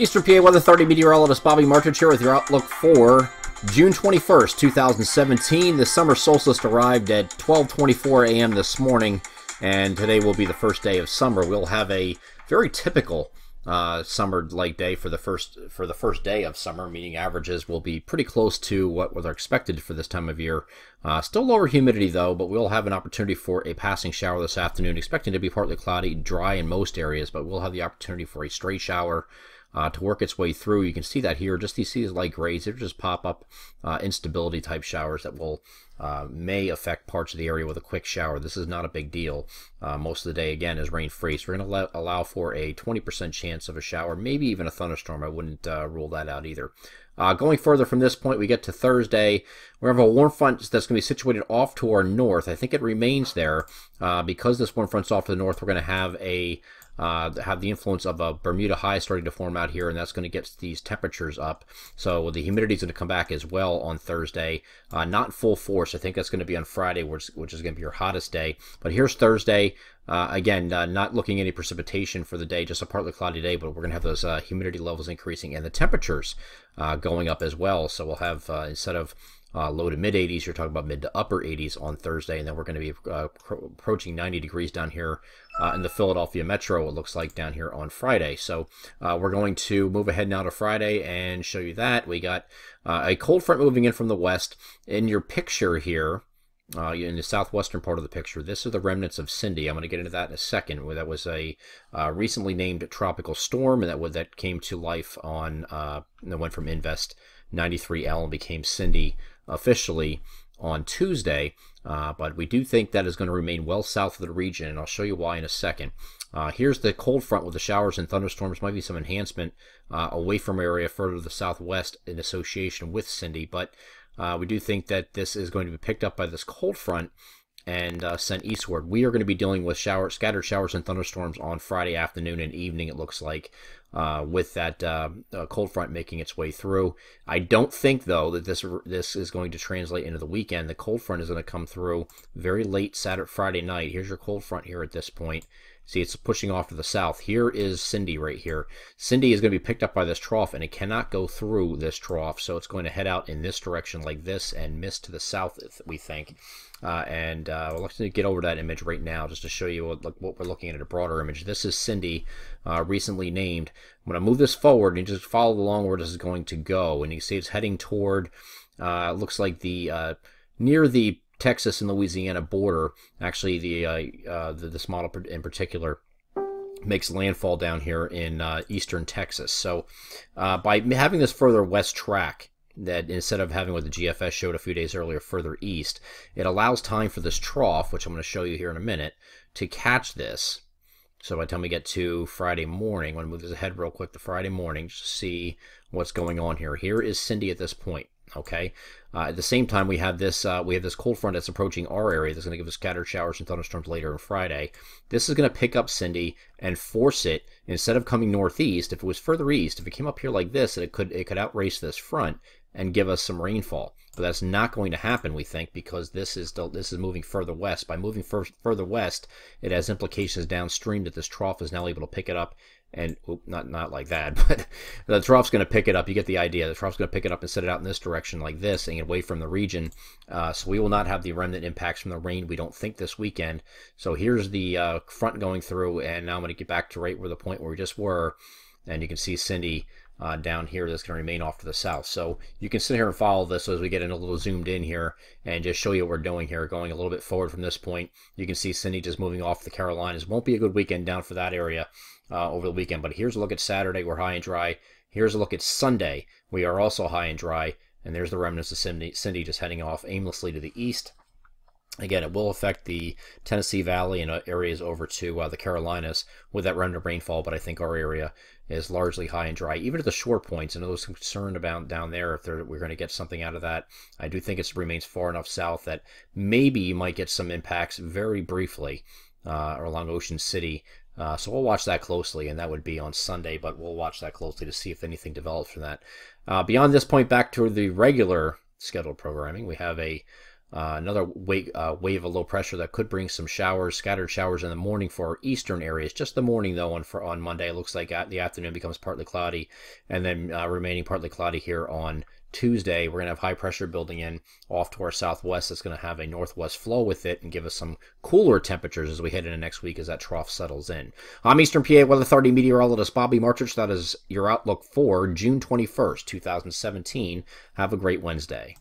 Eastern PA Weather Authority meteorologist Bobby Martich here with your outlook for June 21st, 2017. The summer solstice arrived at 12:24 a.m. this morning, and today will be the first day of summer. We'll have a very typical uh, summer like day for the first for the first day of summer, meaning averages will be pretty close to what was expected for this time of year. Uh, still lower humidity though, but we'll have an opportunity for a passing shower this afternoon, expecting to be partly cloudy, dry in most areas, but we'll have the opportunity for a stray shower uh, to work its way through. You can see that here. Just these, these light grays, they just pop up uh, instability type showers that will uh, may affect parts of the area with a quick shower. This is not a big deal. Uh, most of the day, again, is rain free. So we're going to allow for a 20% chance of a shower, maybe even a thunderstorm. I wouldn't uh, rule that out either. Uh, going further from this point, we get to Thursday. We have a warm front that's going to be situated off to our north. I think it remains there uh, because this warm front's off to the north. We're going to have a uh, have the influence of a Bermuda high starting to form out here, and that's going to get these temperatures up. So the humidity is going to come back as well on Thursday. Uh, not full force. I think that's going to be on Friday, which, which is going to be your hottest day. But here's Thursday. Uh, again, uh, not looking any precipitation for the day, just a partly cloudy day, but we're going to have those uh, humidity levels increasing and the temperatures uh, going up as well. So we'll have, uh, instead of uh, low to mid 80s. You're talking about mid to upper 80s on Thursday, and then we're going to be uh, approaching 90 degrees down here uh, in the Philadelphia metro. It looks like down here on Friday. So uh, we're going to move ahead now to Friday and show you that we got uh, a cold front moving in from the west. In your picture here. Uh, in the southwestern part of the picture, this is the remnants of Cindy. I'm going to get into that in a second. Where that was a recently named tropical storm, and that that came to life on that went from Invest 93L and became Cindy officially on Tuesday, uh, but we do think that is going to remain well south of the region, and I'll show you why in a second. Uh, here's the cold front with the showers and thunderstorms. Might be some enhancement uh, away from area further to the southwest in association with Cindy, but uh, we do think that this is going to be picked up by this cold front and uh, sent eastward. We are going to be dealing with shower, scattered showers and thunderstorms on Friday afternoon and evening, it looks like, uh, with that uh, uh, cold front making its way through. I don't think, though, that this this is going to translate into the weekend. The cold front is going to come through very late Saturday, Friday night. Here's your cold front here at this point. See, it's pushing off to the south. Here is Cindy right here. Cindy is going to be picked up by this trough, and it cannot go through this trough, so it's going to head out in this direction like this and miss to the south, we think. Uh, and uh, let's get over that image right now just to show you what, what we're looking at a broader image. This is Cindy, uh, recently named. I'm going to move this forward and just follow along where this is going to go. And you see it's heading toward, uh, looks like the uh, near the Texas and Louisiana border. Actually, the, uh, uh, the this model in particular makes landfall down here in uh, eastern Texas. So uh, by having this further west track, that instead of having what the GFS showed a few days earlier further east, it allows time for this trough, which I'm going to show you here in a minute, to catch this. So by the time we get to Friday morning, I'm going to move this ahead real quick to Friday morning, just to see what's going on here. Here is Cindy at this point. Okay. Uh, at the same time, we have this uh, we have this cold front that's approaching our area. That's going to give us scattered showers and thunderstorms later on Friday. This is going to pick up Cindy and force it instead of coming northeast. If it was further east, if it came up here like this, it could it could outrace this front and give us some rainfall. But that's not going to happen, we think, because this is still, this is moving further west. By moving fur further west, it has implications downstream that this trough is now able to pick it up and not not like that, but the trough's going to pick it up. You get the idea. The trough's going to pick it up and set it out in this direction like this, and away from the region. Uh, so we will not have the remnant impacts from the rain. We don't think this weekend. So here's the uh, front going through, and now I'm going to get back to right where the point where we just were, and you can see Cindy uh, down here that's going to remain off to the south. So you can sit here and follow this as we get in a little zoomed in here and just show you what we're doing here. Going a little bit forward from this point, you can see Cindy just moving off the Carolinas. Won't be a good weekend down for that area uh, over the weekend. But here's a look at Saturday. We're high and dry. Here's a look at Sunday. We are also high and dry. And there's the remnants of Cindy, Cindy just heading off aimlessly to the east. Again, it will affect the Tennessee Valley and uh, areas over to uh, the Carolinas with that remnant rainfall, but I think our area is largely high and dry. Even at the shore points, and those concerned about down there if we're going to get something out of that, I do think it remains far enough south that maybe you might get some impacts very briefly uh, along Ocean City. Uh, so we'll watch that closely, and that would be on Sunday, but we'll watch that closely to see if anything develops from that. Uh, beyond this point, back to the regular scheduled programming, we have a Uh, another wave, uh, wave of low pressure that could bring some showers, scattered showers in the morning for our eastern areas. Just the morning, though, on, for, on Monday. It looks like the afternoon becomes partly cloudy, and then uh, remaining partly cloudy here on Tuesday, we're going to have high pressure building in off to our southwest. That's going to have a northwest flow with it and give us some cooler temperatures as we head into next week as that trough settles in. I'm Eastern PA Weather Authority meteorologist Bobby Martich. That is your outlook for June 21st, 2017. Have a great Wednesday.